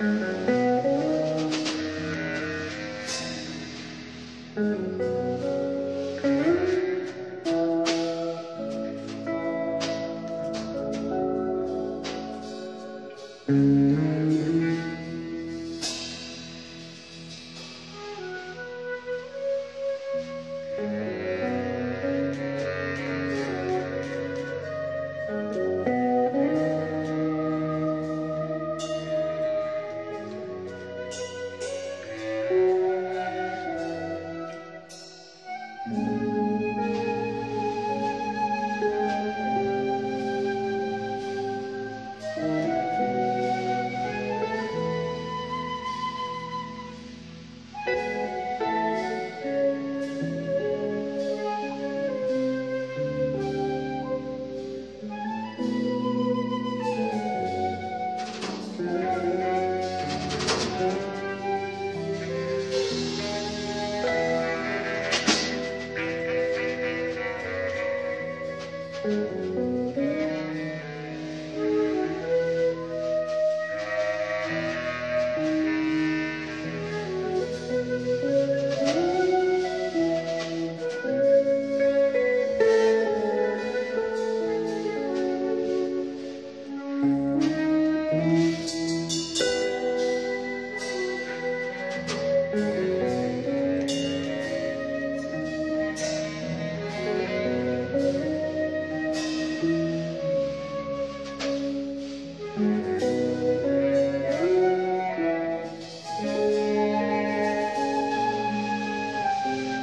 Música